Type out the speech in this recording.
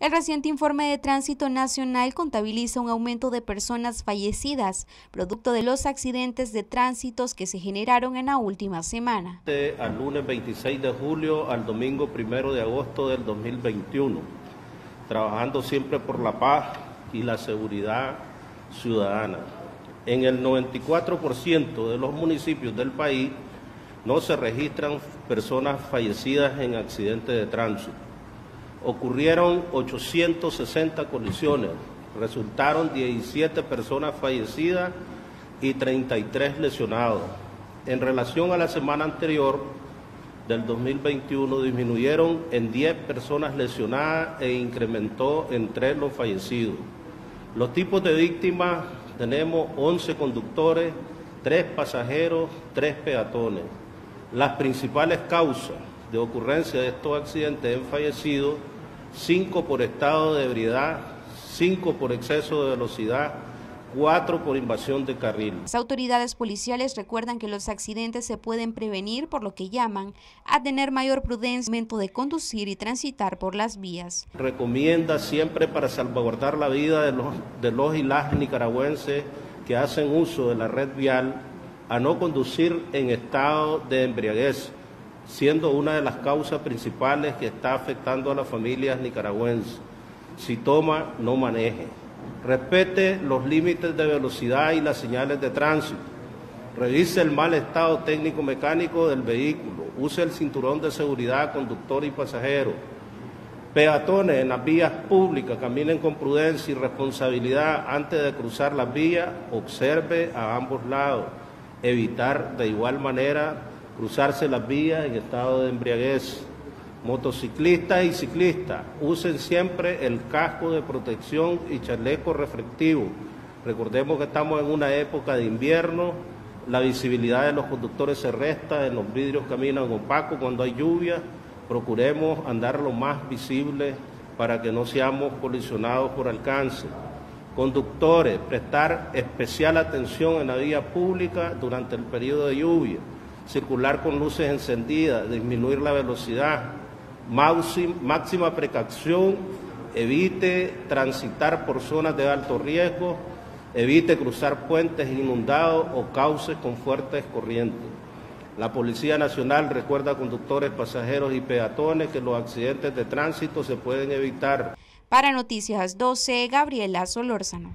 El reciente informe de Tránsito Nacional contabiliza un aumento de personas fallecidas, producto de los accidentes de tránsitos que se generaron en la última semana. Al lunes 26 de julio al domingo 1 de agosto del 2021, trabajando siempre por la paz y la seguridad ciudadana. En el 94% de los municipios del país no se registran personas fallecidas en accidentes de tránsito ocurrieron 860 colisiones, resultaron 17 personas fallecidas y 33 lesionados. En relación a la semana anterior del 2021 disminuyeron en 10 personas lesionadas e incrementó en 3 los fallecidos. Los tipos de víctimas tenemos 11 conductores, 3 pasajeros, 3 peatones. Las principales causas de ocurrencia de estos accidentes en fallecidos 5 por estado de ebriedad, 5 por exceso de velocidad, 4 por invasión de carril. Las autoridades policiales recuerdan que los accidentes se pueden prevenir por lo que llaman a tener mayor prudencia en el momento de conducir y transitar por las vías. Recomienda siempre para salvaguardar la vida de los, de los y las nicaragüenses que hacen uso de la red vial a no conducir en estado de embriaguez siendo una de las causas principales que está afectando a las familias nicaragüenses. Si toma, no maneje. Respete los límites de velocidad y las señales de tránsito. Revise el mal estado técnico-mecánico del vehículo. Use el cinturón de seguridad conductor y pasajero. Peatones en las vías públicas caminen con prudencia y responsabilidad antes de cruzar las vías. Observe a ambos lados. Evitar de igual manera cruzarse las vías en estado de embriaguez. Motociclistas y ciclistas, usen siempre el casco de protección y chaleco reflectivo. Recordemos que estamos en una época de invierno, la visibilidad de los conductores se resta, en los vidrios caminan opacos cuando hay lluvia. Procuremos andar lo más visible para que no seamos colisionados por alcance. Conductores, prestar especial atención en la vía pública durante el periodo de lluvia circular con luces encendidas, disminuir la velocidad, máxima precaución, evite transitar por zonas de alto riesgo, evite cruzar puentes inundados o cauces con fuertes corrientes. La Policía Nacional recuerda a conductores, pasajeros y peatones que los accidentes de tránsito se pueden evitar. Para Noticias 12, Gabriela Solórzano.